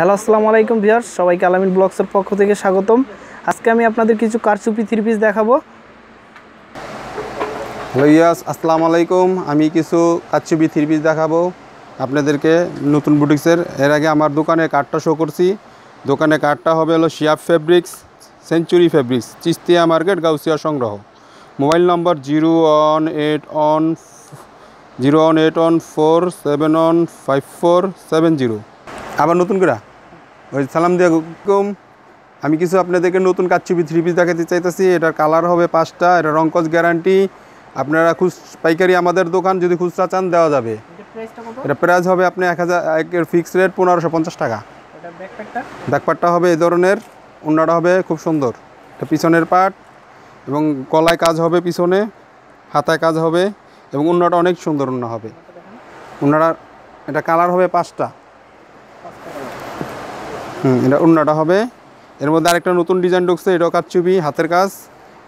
Hello, আসসালামু আলাইকুম viewers. সবাইকে আলামিন ব্লগসের পক্ষ থেকে স্বাগতম। আজকে আমি আপনাদের কিছু কারচুপি থ্রি পিস দেখাবো। হ্যালো ইয়াস আসসালামু আলাইকুম। আমি কিছু কাচ্চুবি থ্রি পিস দেখাবো। আপনাদেরকে নতুন বুটিক্সের এর আগে আমার দোকানে কার্ডটা শো করছি। দোকানে কার্ডটা হবে হলো Shiab fabrics century fabrics Chistia market Gausia সংগ্রহ। Mobile number zero one eight one zero one eight one four seven one five four seven zero আবার নতুন করে? সালাম দিয়া হুকুম আমি কিছু আপনাদেরকে নতুন কাচ্চুপি থ্রি পিস দেখাতে চাইতেছি। এটার কালার হবে পাঁচটা এটা রঙ্কজ গ্যারান্টি। আপনারা খুচ পাইকারি আমাদের দোকান যদি খুচরা চান দেওয়া যাবে। এটা প্রাইস হবে আপনি এক হাজার একের ফিক্স রেট পনেরোশো পঞ্চাশ টাকা। ব্যাকপার্টটা হবে এই ধরনের অন্যটা হবে খুব সুন্দর। এটা পিছনের পার্ট এবং গলায় কাজ হবে পিছনে হাতায় কাজ হবে এবং অন্যটা অনেক সুন্দর অন্য হবে। উন্নাটা এটা কালার হবে পাঁচটা। হুম, এটা উন্নাটা হবে। এর মধ্যে আরেকটা নতুন ডিজাইন ঢুকছে, এটাও কাচ্চুবি হাতের কাজ।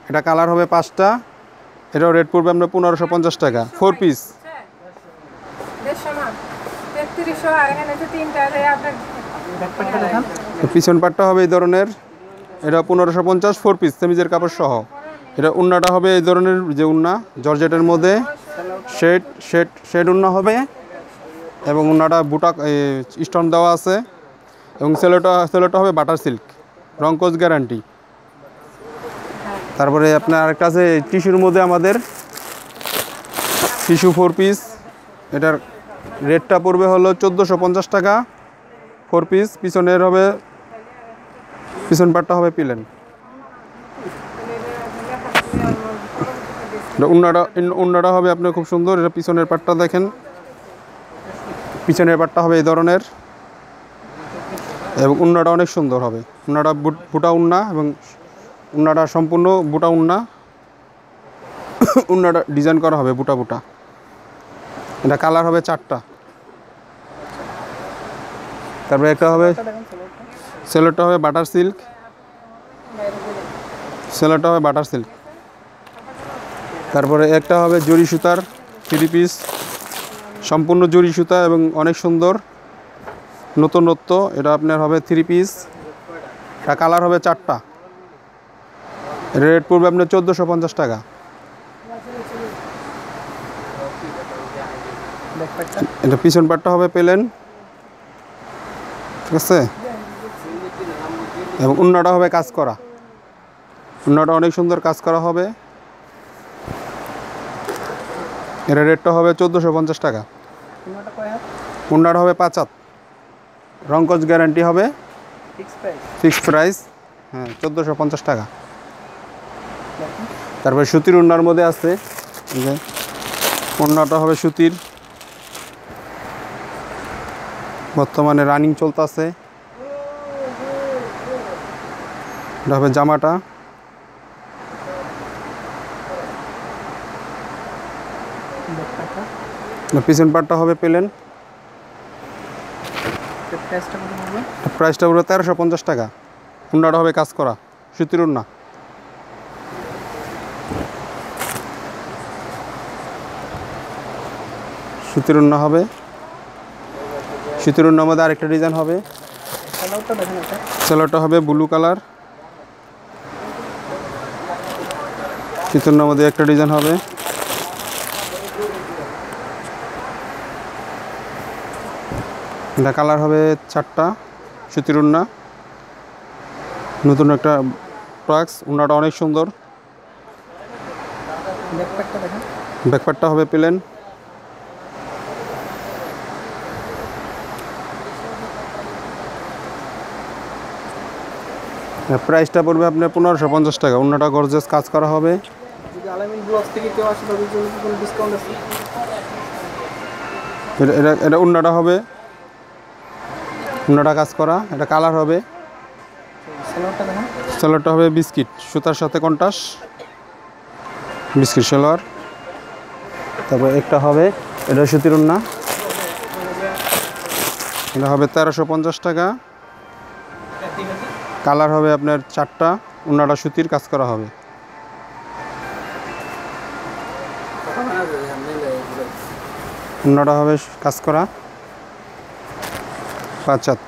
এটা কালার হবে পাঁচটা। এটাও রেট পড়বে আপনার পনেরোশো পঞ্চাশ টাকা ফোর পিস পিছন পাটটা হবে এই ধরনের। এটা পনেরোশো পঞ্চাশ ফোর পিস সেমিজের কাপড় সহ। এটা উন্নাটা হবে এই ধরনের যে উন্না, জর্জেটের মধ্যে। শেড শেড শেড উন্না হবে। এবং উন্নাটা বুটা স্টোন দেওয়া আছে। এবং সেলোটা সেলোটা হবে বাটার সিল্ক রঙ্কজ গ্যারান্টি। তারপরে আপনার আরেকটা আছে টিস্যুর মধ্যে আমাদের টিস্যু ফোর পিস। এটার রেটটা পড়বে হলো চোদ্দোশো পঞ্চাশ টাকা ফোর পিস। পিছনের হবে, পিছন পাটটা হবে পিলেন। উন্নাটা উন্নাটা হবে আপনার খুব সুন্দর। এটা পিছনের পাটটা দেখেন। পিছনের পাটটা হবে এই ধরনের। এবং উন্নাটা অনেক সুন্দর হবে। উন্নাটা বুট- উন্না এবং উন্নাটা সম্পূর্ণ বুটা উন্না। উন্নাটা ডিজাইন করা হবে বুটা বুটা। এটা কালার হবে চারটা। তারপরে একটা হবে সেলোটা হবে বাটার সিল্ক। সেলোটা হবে বাটার সিল্ক। তারপরে একটা হবে জরি সুতার থ্রি পিস। সম্পূর্ণ জরি সুতা এবং অনেক সুন্দর। নতুনত্ব এটা আপনার হবে থ্রি পিস এটা কালার হবে চারটা। রেট পড়বে আপনার চোদ্দোশো পঞ্চাশ টাকা। এটা পিছন পাটটা হবে পেলেন। ঠিক আছে? এবং উন্নাটা হবে কাজ করা। উন্নাটা অনেক সুন্দর কাজ করা হবে। এর রেটটা হবে চোদ্দোশো পঞ্চাশ টাকা। উন্নাটা হবে পাঁচ হাত। রঙ্কজ গ্যারান্টি হবে? ফিক্সড প্রাইস হ্যাঁ চোদ্দোশো পঞ্চাশ টাকা। তারপরে সুতির উন্নার মধ্যে আছে। উন্নাটা হবে সুতির। বর্তমানে রানিং চলতেছে। এটা হবে জামাটা। পিছন পাটটা হবে পেলেন। প্রাইসটা পুরো তেরোশো পঞ্চাশ টাকা। উন্নাটা হবে কাজ করা সুতির উন্না সুতির উন্না হবে। সুতির উন্নার মধ্যে আরেকটা ডিজাইন হবে। সেলোটা হবে ব্লু কালার চিত্রনার মধ্যে একটা ডিজাইন হবে। এটা কালার হবে চারটা সুতির উন্না। নতুন একটা ট্রাক্স উন্নাটা অনেক সুন্দর। ব্যাকপারটা হবে প্লেন প্রাইসটা পড়বে আপনার পনেরোশো পঞ্চাশ টাকা। অন্যটা গর্জেস কাজ করা হবে। এটা আলামিন ব্লগস থেকে উন্নাটা কাজ করা এটা কালার হবে। সালোয়ারটা হবে বিস্কিট সুতার সাথে কন্টাস বিস্কিট সালোয়ার। তারপর একটা হবে এটা সুতির উন্না এটা হবে তেরোশো পঞ্চাশ টাকা। কালার হবে আপনার চারটা উন্নাটা সুতির কাজ করা হবে। উন্নাটা হবে কাজ করা। পাঁচ হাত।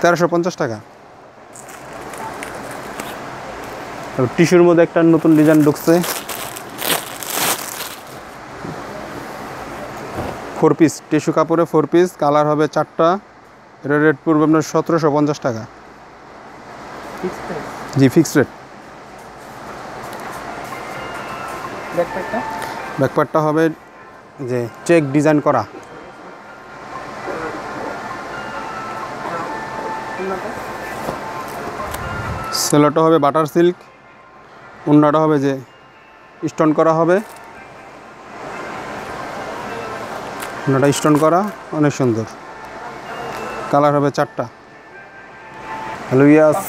তেরোশো পঞ্চাশ টাকা। টিস্যুর মধ্যে একটা নতুন ডিজাইন ঢুকছে। ফোর পিস টিস্যু কাপড়ে ফোর পিস কালার হবে চারটা। এটা রেট পড়বে আপনার সতেরোশো পঞ্চাশ টাকা। জি ফিক্সড রেট ব্যাকপ্যাকটা হবে যে চেক ডিজাইন করা। সেলোটা হবে বাটার সিল্ক, উন্নাটা হবে যে স্টোন করা হবে। উন্নাটা স্টোন করা অনেক সুন্দর। কালার হবে চারটা। হ্যালো ইয়াস,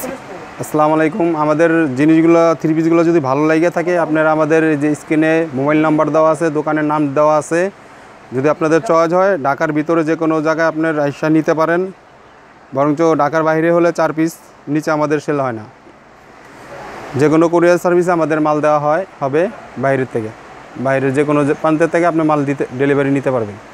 আসসালামু আলাইকুম। আমাদের জিনিসগুলো, থ্রি পিসগুলো যদি ভালো লাগে থাকে, আপনারা আমাদের যে স্ক্রিনে মোবাইল নাম্বার দেওয়া আছে, দোকানের নাম দেওয়া আছে, যদি আপনাদের চয়েস হয়, ঢাকার ভিতরে যে কোনো জায়গায় আপনার আইসা নিতে পারেন। বরঞ্চ ঢাকার বাইরে হলে চার পিস। নিচে আমাদের সেল হয় না। যে কোনো কুরিয়ার সার্ভিসে আমাদের মাল দেওয়া হয়, হবে বাইরের থেকে। বাইরের যে কোনো প্রান্তের থেকে আপনি মাল দিতে ডেলিভারি নিতে পারবেন।